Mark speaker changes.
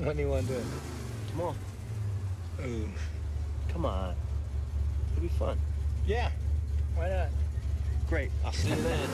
Speaker 1: When do you want to do it?
Speaker 2: Tomorrow.
Speaker 1: Ooh.
Speaker 2: Come on. It'll be fun.
Speaker 1: Yeah. Why not?
Speaker 2: Great. I'll see you then.